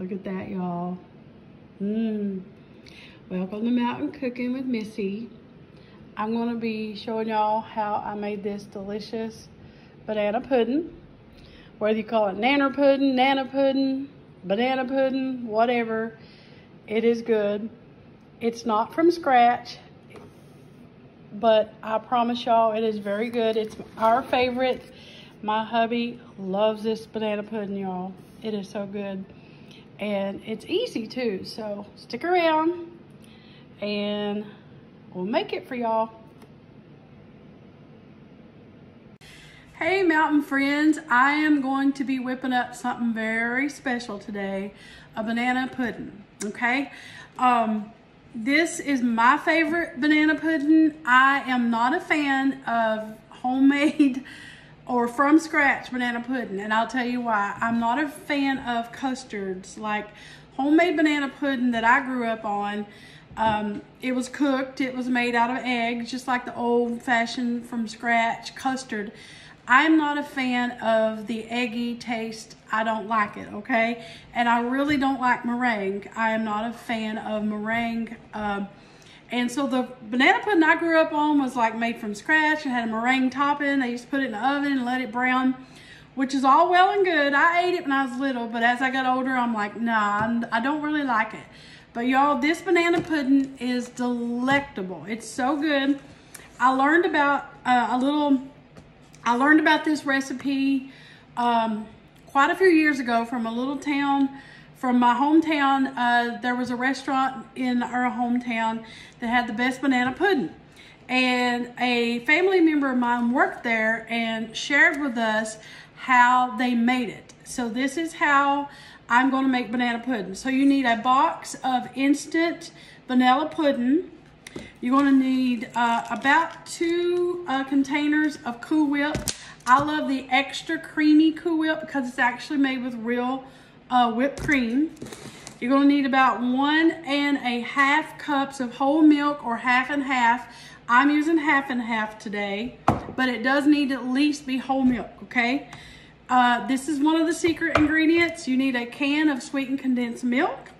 Look at that, y'all. Mmm. Welcome to Mountain Cooking with Missy. I'm going to be showing y'all how I made this delicious banana pudding. Whether you call it nanner pudding, nana pudding, banana pudding, whatever, it is good. It's not from scratch, but I promise y'all it is very good. It's our favorite. My hubby loves this banana pudding, y'all. It is so good and it's easy too. So stick around and we'll make it for y'all. Hey mountain friends, I am going to be whipping up something very special today, a banana pudding, okay? Um, this is my favorite banana pudding. I am not a fan of homemade or from scratch banana pudding. And I'll tell you why. I'm not a fan of custards. Like homemade banana pudding that I grew up on, um, it was cooked. It was made out of eggs, just like the old fashioned from scratch custard. I'm not a fan of the eggy taste. I don't like it, okay? And I really don't like meringue. I am not a fan of meringue. Um, and so the banana pudding I grew up on was like made from scratch. It had a meringue topping. They used to put it in the oven and let it brown, which is all well and good. I ate it when I was little, but as I got older, I'm like, nah, I don't really like it. But y'all, this banana pudding is delectable. It's so good. I learned about uh, a little, I learned about this recipe um, quite a few years ago from a little town from my hometown, uh, there was a restaurant in our hometown that had the best banana pudding. And a family member of mine worked there and shared with us how they made it. So this is how I'm going to make banana pudding. So you need a box of instant vanilla pudding. You're going to need uh, about two uh, containers of Cool Whip. I love the extra creamy Cool Whip because it's actually made with real uh, whipped cream. You're gonna need about one and a half cups of whole milk or half and half. I'm using half and half today, but it does need to at least be whole milk, okay? Uh, this is one of the secret ingredients. You need a can of sweetened condensed milk.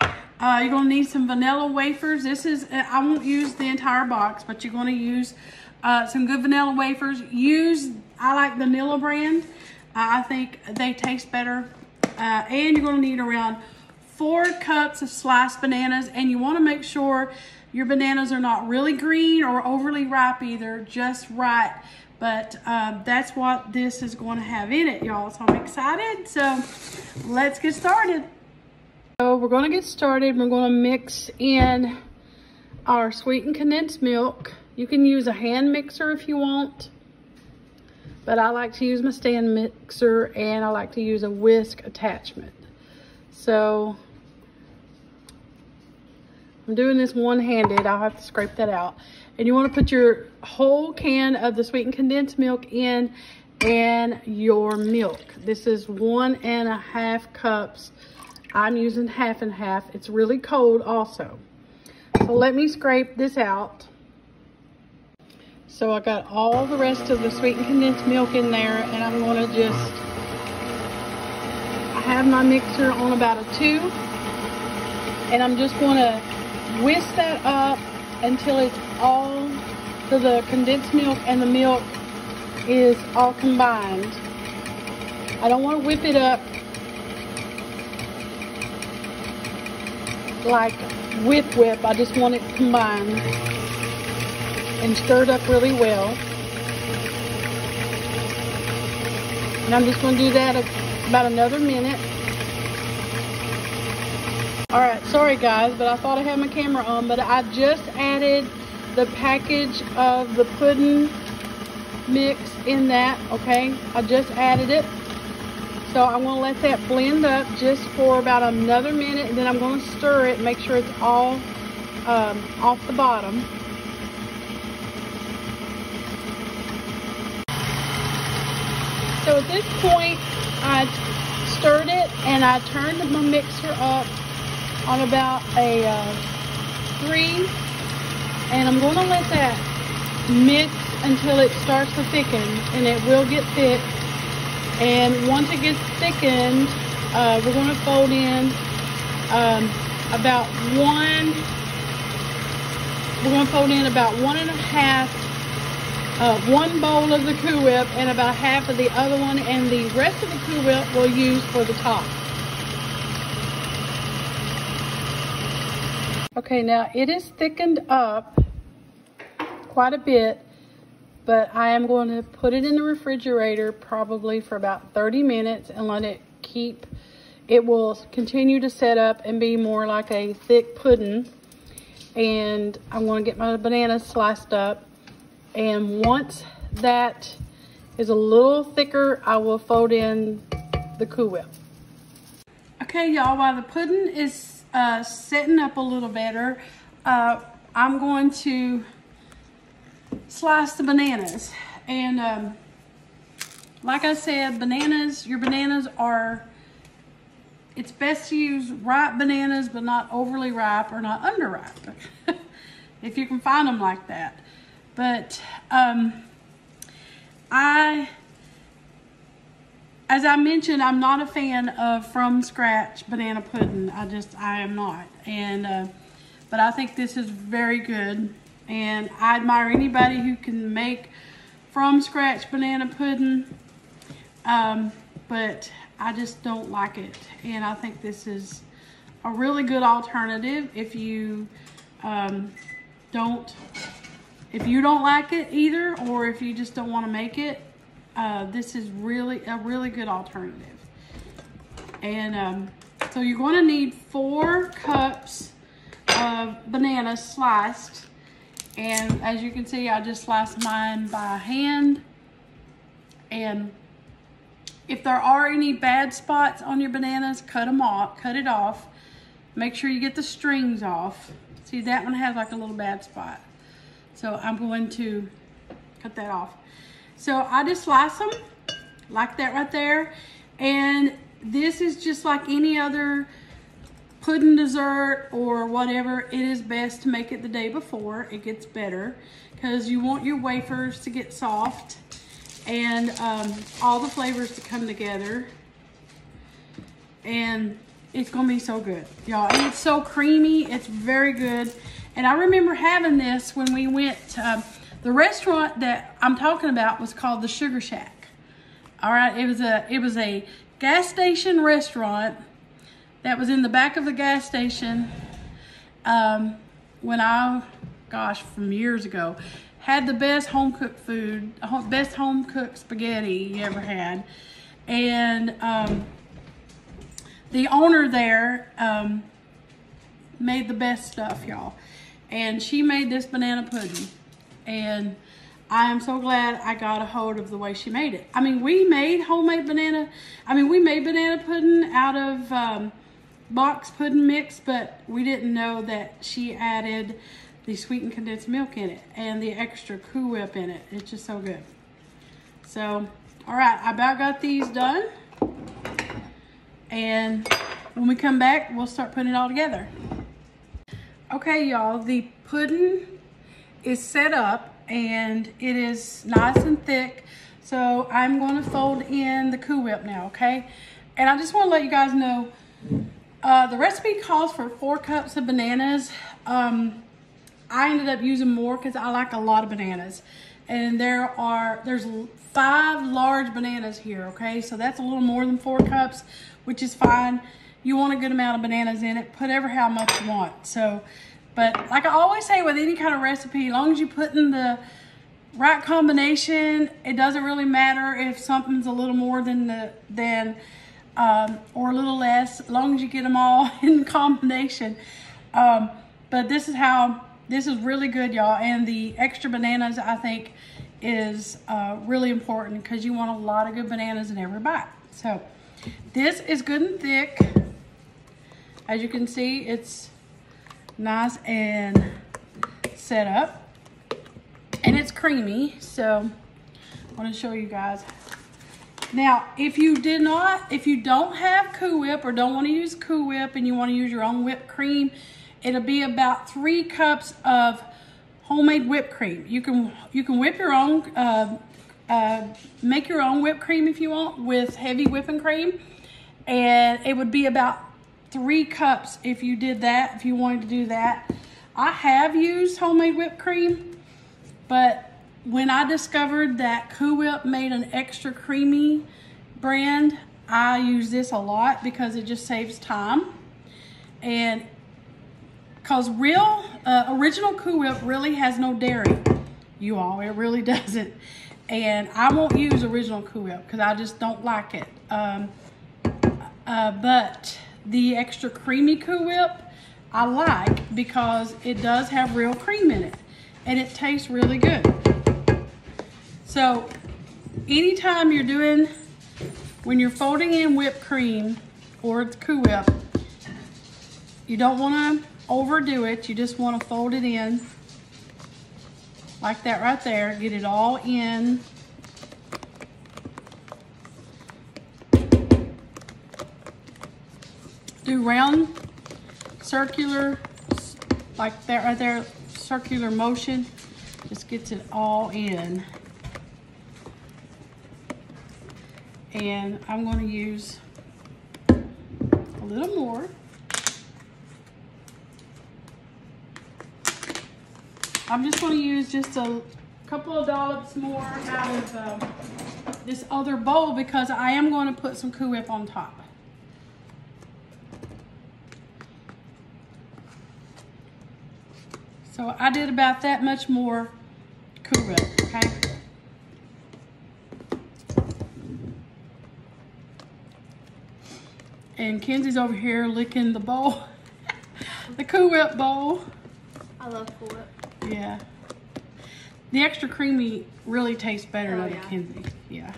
Uh, you're gonna need some vanilla wafers. This is, uh, I won't use the entire box, but you're gonna use uh, some good vanilla wafers. Use, I like Nilla brand. I think they taste better uh, and you're gonna need around four cups of sliced bananas and you wanna make sure your bananas are not really green or overly ripe either, just right. But um, that's what this is going to have in it, y'all. So I'm excited. So let's get started. So we're going to get started. We're going to mix in our sweetened condensed milk. You can use a hand mixer if you want. But I like to use my stand mixer and I like to use a whisk attachment. So I'm doing this one-handed. I'll have to scrape that out. And you want to put your whole can of the sweetened condensed milk in and your milk. This is one and a half cups. I'm using half and half. It's really cold also. So let me scrape this out. So I got all the rest of the sweetened condensed milk in there and I'm gonna just, I have my mixer on about a two and I'm just gonna whisk that up until it's all, so the condensed milk and the milk is all combined. I don't wanna whip it up like whip whip, I just want it combined and stirred up really well. And I'm just going to do that about another minute. Alright, sorry guys, but I thought I had my camera on, but I just added the package of the pudding mix in that, okay? I just added it. So I'm going to let that blend up just for about another minute, and then I'm going to stir it, make sure it's all um, off the bottom. At this point, I stirred it and I turned my mixer up on about a uh, three. And I'm going to let that mix until it starts to thicken and it will get thick. And once it gets thickened, uh, we're going to fold in um, about one, we're going to fold in about one and a half, uh, one bowl of the Cool Whip and about half of the other one and the rest of the Cool Whip we'll use for the top. Okay, now it is thickened up quite a bit, but I am going to put it in the refrigerator probably for about 30 minutes and let it keep, it will continue to set up and be more like a thick pudding. And I'm to get my bananas sliced up. And once that is a little thicker, I will fold in the Cool Whip. Okay, y'all, while the pudding is uh, setting up a little better, uh, I'm going to slice the bananas. And um, like I said, bananas, your bananas are, it's best to use ripe bananas, but not overly ripe or not underripe. if you can find them like that. But um, I, as I mentioned, I'm not a fan of from scratch banana pudding. I just, I am not. And, uh, but I think this is very good. And I admire anybody who can make from scratch banana pudding. Um, but I just don't like it. And I think this is a really good alternative if you um, don't, if you don't like it either, or if you just don't want to make it, uh, this is really a really good alternative. And um, so you're going to need four cups of bananas sliced. And as you can see, I just sliced mine by hand. And if there are any bad spots on your bananas, cut them off, cut it off. Make sure you get the strings off. See, that one has like a little bad spot. So I'm going to cut that off. So I just slice them like that right there. And this is just like any other pudding dessert or whatever, it is best to make it the day before. It gets better because you want your wafers to get soft and um, all the flavors to come together. And it's gonna be so good, y'all. And it's so creamy, it's very good. And I remember having this when we went, um, the restaurant that I'm talking about was called the Sugar Shack. All right, it was a, it was a gas station restaurant that was in the back of the gas station um, when I, gosh, from years ago, had the best home cooked food, best home cooked spaghetti you ever had. And um, the owner there um, made the best stuff, y'all. And she made this banana pudding. And I am so glad I got a hold of the way she made it. I mean, we made homemade banana, I mean, we made banana pudding out of um, box pudding mix, but we didn't know that she added the sweetened condensed milk in it and the extra Cool Whip in it. It's just so good. So, all right, I about got these done. And when we come back, we'll start putting it all together. Okay, y'all, the pudding is set up and it is nice and thick. So I'm going to fold in the Cool Whip now, okay? And I just want to let you guys know uh, the recipe calls for four cups of bananas. Um, I ended up using more because I like a lot of bananas. And there are, there's five large bananas here, okay? So that's a little more than four cups, which is fine. You want a good amount of bananas in it, put ever how much you want. So, but like I always say with any kind of recipe, as long as you put in the right combination, it doesn't really matter if something's a little more than the, than um, or a little less, as long as you get them all in combination. Um, but this is how, this is really good, y'all. And the extra bananas, I think, is uh, really important because you want a lot of good bananas in every bite. So this is good and thick. As you can see, it's nice and set up. And it's creamy, so I want to show you guys now, if you did not, if you don't have Cool Whip or don't want to use Cool Whip and you want to use your own whipped cream, it'll be about three cups of homemade whipped cream. You can you can whip your own, uh, uh, make your own whipped cream if you want with heavy whipping cream. And it would be about three cups if you did that, if you wanted to do that. I have used homemade whipped cream, but when I discovered that Cool Whip made an extra creamy brand, I use this a lot because it just saves time. And because real, uh, original Cool Whip really has no dairy, you all, it really doesn't. And I won't use original Cool Whip because I just don't like it. Um, uh, but the extra creamy Cool Whip, I like because it does have real cream in it and it tastes really good. So anytime you're doing, when you're folding in whipped cream or Cool Whip, you don't want to overdo it. You just want to fold it in like that right there. Get it all in. Do round circular, like that right there, circular motion. Just gets it all in. And I'm going to use a little more. I'm just going to use just a couple of dollops more out of uh, this other bowl because I am going to put some Cool Whip on top. So I did about that much more Cool Whip, okay? And Kenzie's over here licking the bowl, the Cool Whip bowl. I love Cool Whip. Yeah. The extra creamy really tastes better Oh, than yeah. the Kinsey. Yeah.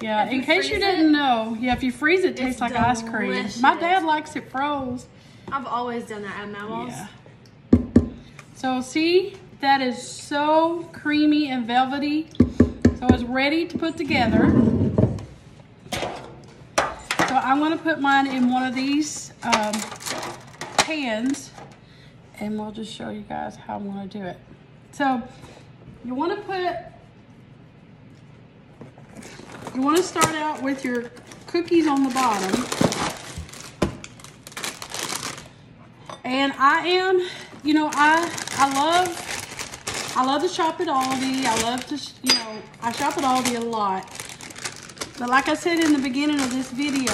Yeah, If in case you didn't it, know, yeah, if you freeze it, it tastes like ice cream. My dad likes it froze. I've always done that at Mama's. Yeah. So see, that is so creamy and velvety. So it's ready to put together. So I'm gonna put mine in one of these um, pans and we'll just show you guys how I'm gonna do it. So you wanna put, you wanna start out with your cookies on the bottom. And I am, you know, I I love I love to shop at Aldi. I love to, you know, I shop at Aldi a lot. But like I said in the beginning of this video,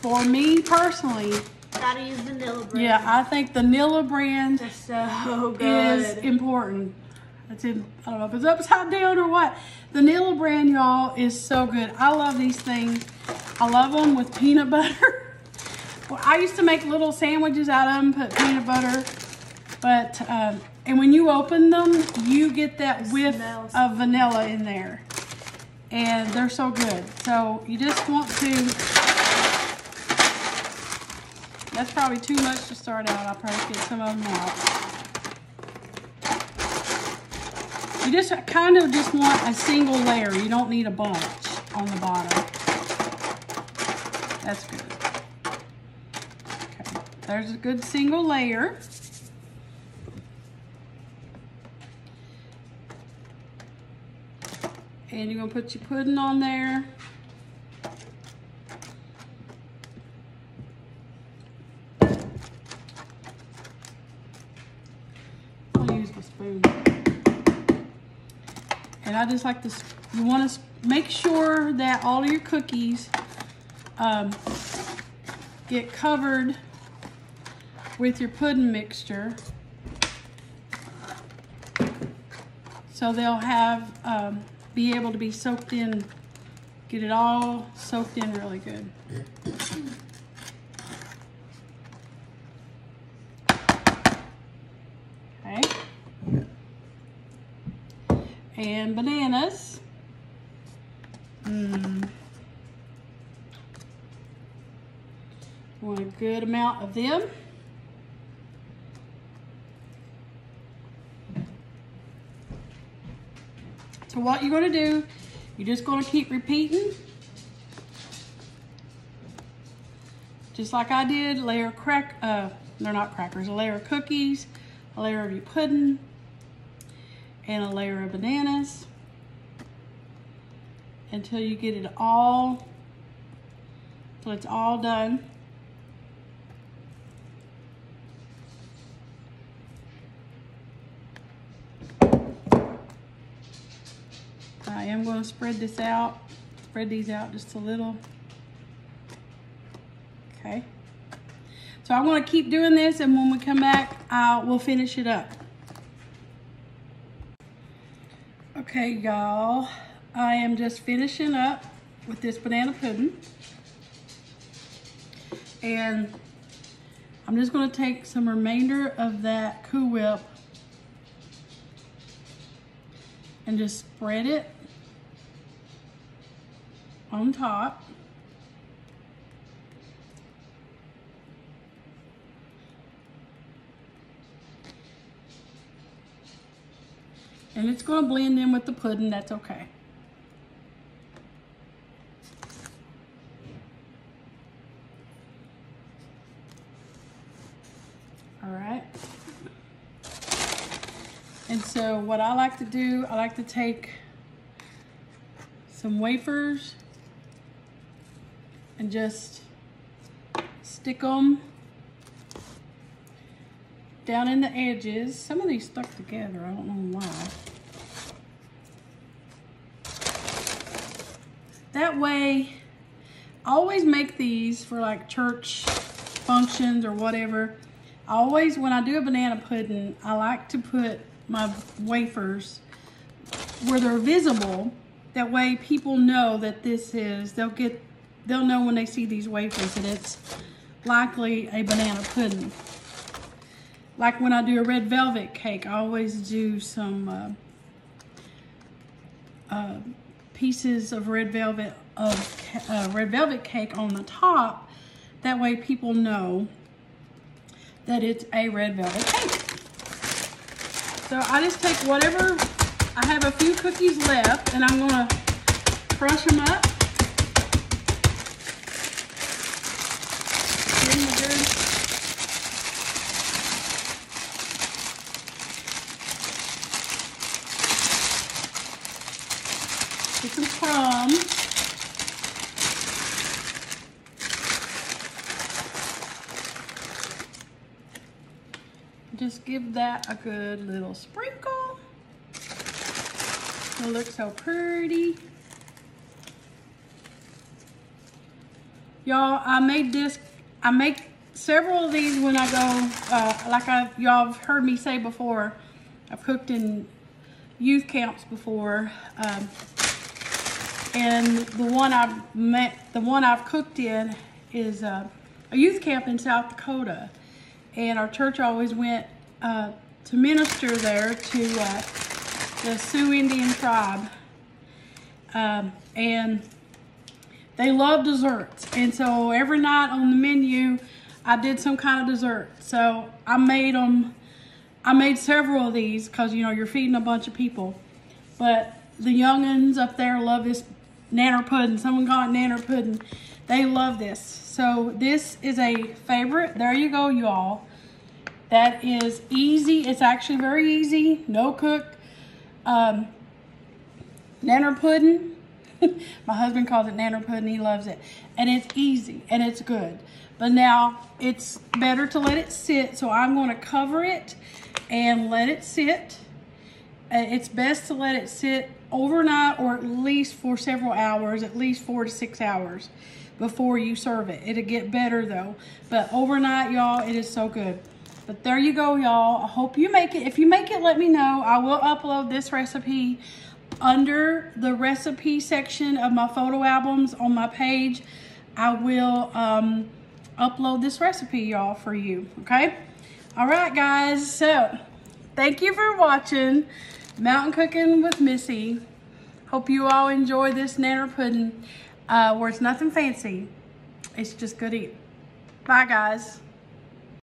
for me personally, Gotta use vanilla bread. yeah, I think the Nilla brand so is important. It's in, I don't know if it's upside down or what. The Nilla brand, y'all, is so good. I love these things. I love them with peanut butter. well, I used to make little sandwiches out of them, put peanut butter. But, um, and when you open them, you get that whiff smells. of vanilla in there. And they're so good. So you just want to, that's probably too much to start out. I'll probably get some of them out. You just kind of just want a single layer. You don't need a bunch on the bottom. That's good. Okay, there's a good single layer. And you're gonna put your pudding on there. I'll use the spoon. And I just like this, you want to make sure that all your cookies um, get covered with your pudding mixture. So they'll have, um, be able to be soaked in, get it all soaked in really good. Okay. And bananas. Mm. Want a good amount of them. So what you're gonna do, you're just gonna keep repeating. Just like I did, layer crack, uh, they're not crackers, a layer of cookies, a layer of your pudding, and a layer of bananas until you get it all till it's all done. To spread this out, spread these out just a little. Okay. So I'm to keep doing this and when we come back, uh, we'll finish it up. Okay, y'all. I am just finishing up with this banana pudding. And I'm just going to take some remainder of that Cool Whip and just spread it on top. And it's going to blend in with the pudding, that's okay. All right. And so what I like to do, I like to take some wafers and just stick them down in the edges. Some of these stuck together, I don't know why. That way, I always make these for like church functions or whatever. I always, when I do a banana pudding, I like to put my wafers where they're visible. That way people know that this is, they'll get, they'll know when they see these wafers that it's likely a banana pudding. Like when I do a red velvet cake, I always do some uh, uh, pieces of red velvet of uh, red velvet cake on the top. That way people know that it's a red velvet cake. So I just take whatever, I have a few cookies left and I'm gonna crush them up. Get some crumbs. Just give that a good little sprinkle. It'll look so pretty. Y'all, I made this, I make several of these when I go, uh, like I, y'all have heard me say before, I've cooked in youth camps before. Um, and the one I've met, the one I've cooked in is uh, a youth camp in South Dakota and our church always went uh, to minister there to uh, the Sioux Indian tribe. Um, and they love desserts. And so every night on the menu, I did some kind of dessert. So I made them, I made several of these because, you know, you're feeding a bunch of people. But the youngins up there love this nanner pudding. Someone called it nanner pudding. They love this. So this is a favorite. There you go, y'all. That is easy. It's actually very easy. No cook. Um, nanner pudding. My husband calls it nanner pudding. He loves it. And it's easy and it's good. But now it's better to let it sit. So I'm going to cover it and let it sit. Uh, it's best to let it sit overnight or at least for several hours, at least four to six hours before you serve it. It'll get better though. But overnight, y'all, it is so good. But there you go, y'all. I hope you make it. If you make it, let me know. I will upload this recipe under the recipe section of my photo albums on my page. I will um, upload this recipe, y'all, for you, okay? All right, guys. So, thank you for watching Mountain Cooking with Missy. Hope you all enjoy this nanner pudding uh, where it's nothing fancy. It's just good eat. Bye, guys.